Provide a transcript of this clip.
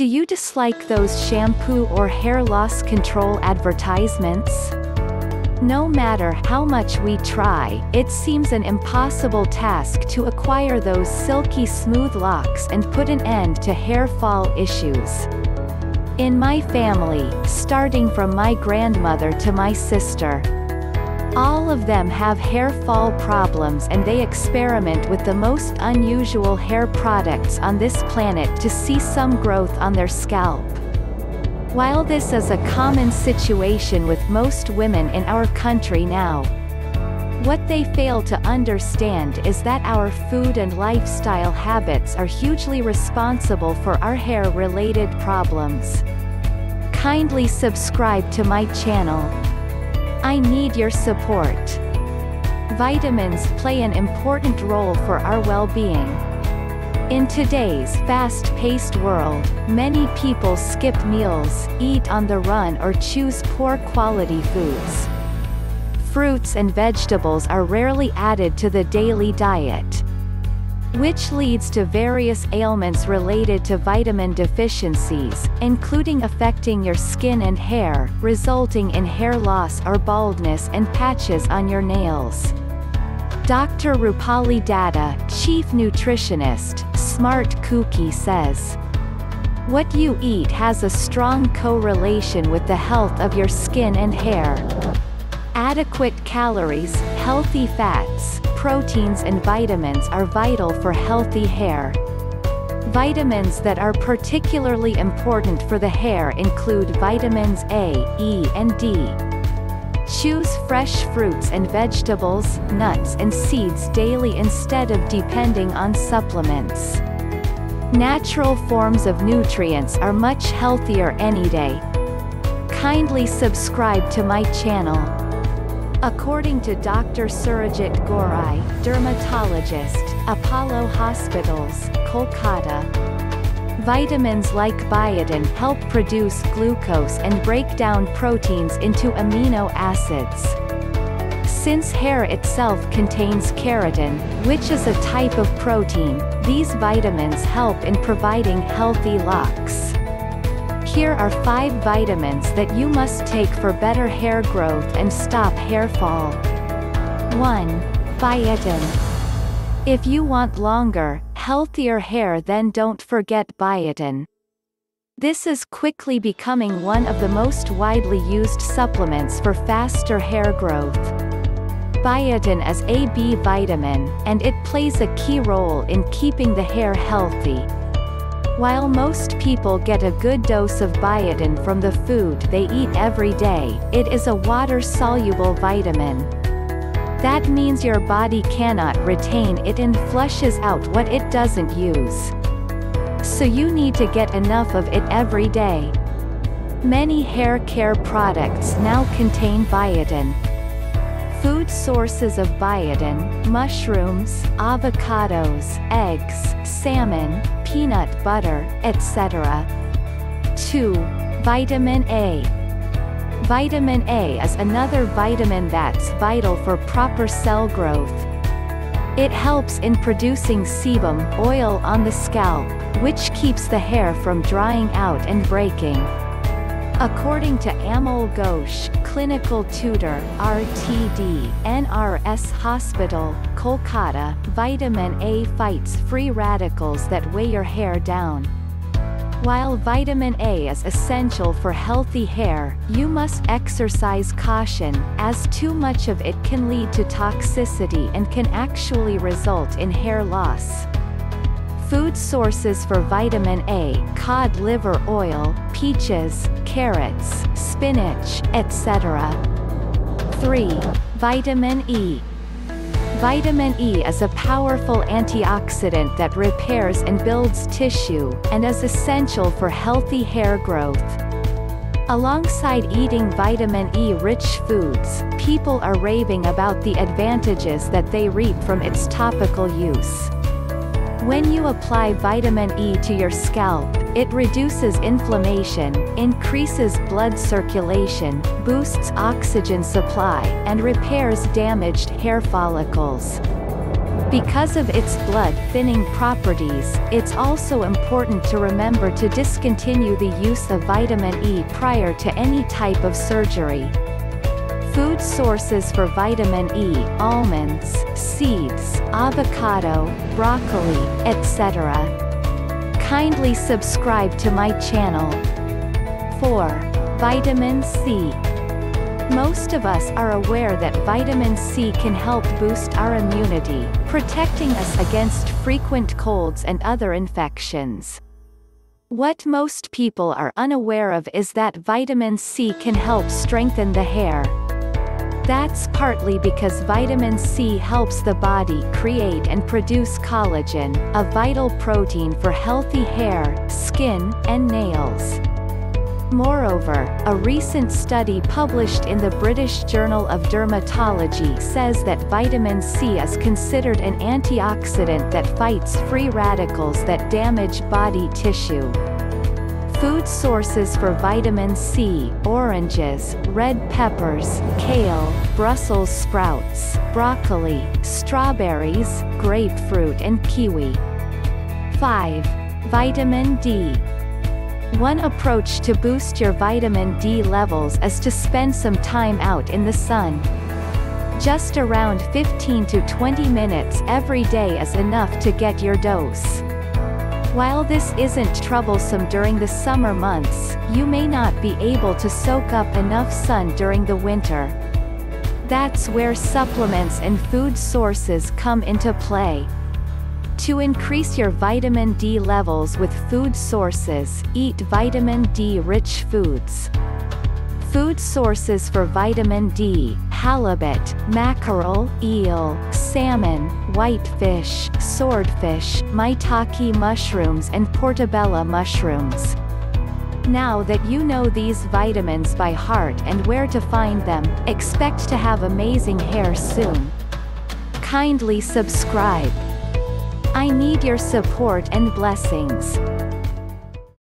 Do you dislike those shampoo or hair loss control advertisements? No matter how much we try, it seems an impossible task to acquire those silky smooth locks and put an end to hair fall issues. In my family, starting from my grandmother to my sister, all of them have hair fall problems and they experiment with the most unusual hair products on this planet to see some growth on their scalp. While this is a common situation with most women in our country now, what they fail to understand is that our food and lifestyle habits are hugely responsible for our hair-related problems. Kindly subscribe to my channel. I need your support. Vitamins play an important role for our well-being. In today's fast-paced world, many people skip meals, eat on the run or choose poor quality foods. Fruits and vegetables are rarely added to the daily diet which leads to various ailments related to vitamin deficiencies, including affecting your skin and hair, resulting in hair loss or baldness and patches on your nails. Dr. Rupali Datta, chief nutritionist, Smart Cookie says, What you eat has a strong correlation with the health of your skin and hair. Adequate calories, healthy fats, proteins and vitamins are vital for healthy hair. Vitamins that are particularly important for the hair include vitamins A, E and D. Choose fresh fruits and vegetables, nuts and seeds daily instead of depending on supplements. Natural forms of nutrients are much healthier any day. Kindly subscribe to my channel. According to Dr. Surajit Gorai, dermatologist, Apollo Hospitals, Kolkata, vitamins like biotin help produce glucose and break down proteins into amino acids. Since hair itself contains keratin, which is a type of protein, these vitamins help in providing healthy locks. Here are 5 vitamins that you must take for better hair growth and stop hair fall. 1. Biotin. If you want longer, healthier hair then don't forget biotin. This is quickly becoming one of the most widely used supplements for faster hair growth. Biotin is a B vitamin, and it plays a key role in keeping the hair healthy. While most people get a good dose of biotin from the food they eat every day, it is a water-soluble vitamin. That means your body cannot retain it and flushes out what it doesn't use. So you need to get enough of it every day. Many hair care products now contain biotin. Food sources of biotin, mushrooms, avocados, eggs, salmon, peanut butter, etc. 2. Vitamin A. Vitamin A is another vitamin that's vital for proper cell growth. It helps in producing sebum oil on the scalp, which keeps the hair from drying out and breaking. According to Amol Ghosh, clinical tutor, RTD, NRS Hospital, Kolkata, vitamin A fights free radicals that weigh your hair down. While vitamin A is essential for healthy hair, you must exercise caution, as too much of it can lead to toxicity and can actually result in hair loss. Food sources for vitamin A cod liver oil, peaches, carrots, spinach, etc. 3. Vitamin E Vitamin E is a powerful antioxidant that repairs and builds tissue, and is essential for healthy hair growth. Alongside eating vitamin E-rich foods, people are raving about the advantages that they reap from its topical use. When you apply vitamin E to your scalp, it reduces inflammation, increases blood circulation, boosts oxygen supply, and repairs damaged hair follicles. Because of its blood-thinning properties, it's also important to remember to discontinue the use of vitamin E prior to any type of surgery. Food sources for vitamin E, almonds, seeds, avocado, broccoli, etc. Kindly subscribe to my channel. 4. Vitamin C. Most of us are aware that vitamin C can help boost our immunity, protecting us against frequent colds and other infections. What most people are unaware of is that vitamin C can help strengthen the hair. That's partly because vitamin C helps the body create and produce collagen, a vital protein for healthy hair, skin, and nails. Moreover, a recent study published in the British Journal of Dermatology says that vitamin C is considered an antioxidant that fights free radicals that damage body tissue. Food sources for vitamin C, oranges, red peppers, kale, Brussels sprouts, broccoli, strawberries, grapefruit and kiwi. 5. Vitamin D. One approach to boost your vitamin D levels is to spend some time out in the sun. Just around 15 to 20 minutes every day is enough to get your dose. While this isn't troublesome during the summer months, you may not be able to soak up enough sun during the winter. That's where supplements and food sources come into play. To increase your vitamin D levels with food sources, eat vitamin D-rich foods. Food sources for vitamin D, halibut, mackerel, eel, salmon, whitefish, swordfish, maitake mushrooms and portobello mushrooms. Now that you know these vitamins by heart and where to find them, expect to have amazing hair soon. Kindly subscribe. I need your support and blessings.